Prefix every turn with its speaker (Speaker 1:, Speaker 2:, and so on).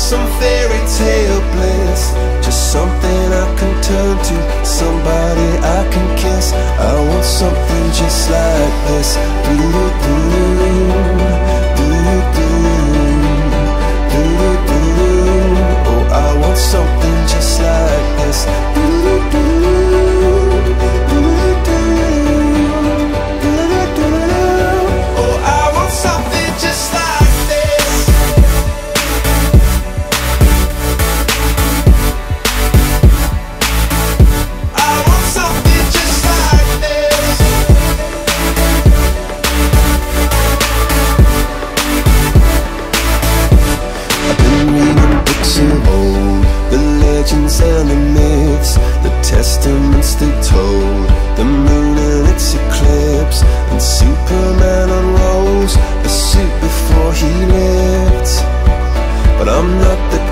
Speaker 1: some fairy tale bliss. Just something I can turn to, somebody I can kiss. I want something just like this